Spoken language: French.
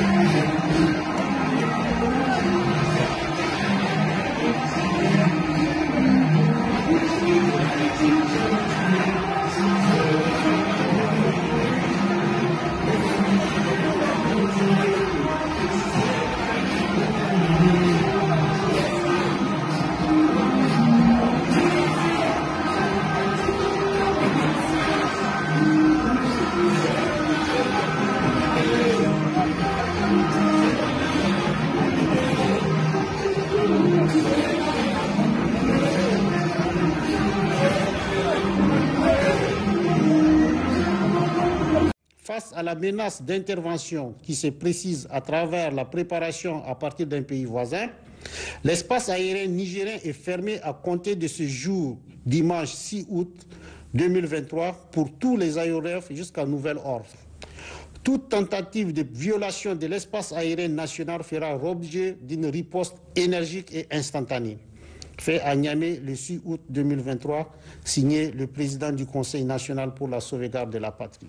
Thank you. Face à la menace d'intervention qui se précise à travers la préparation à partir d'un pays voisin, l'espace aérien nigérien est fermé à compter de ce jour, dimanche 6 août 2023, pour tous les aéronefs jusqu'à nouvel ordre. Toute tentative de violation de l'espace aérien national fera l'objet d'une riposte énergique et instantanée. Fait à Niamey le 6 août 2023, signé le président du Conseil national pour la sauvegarde de la patrie.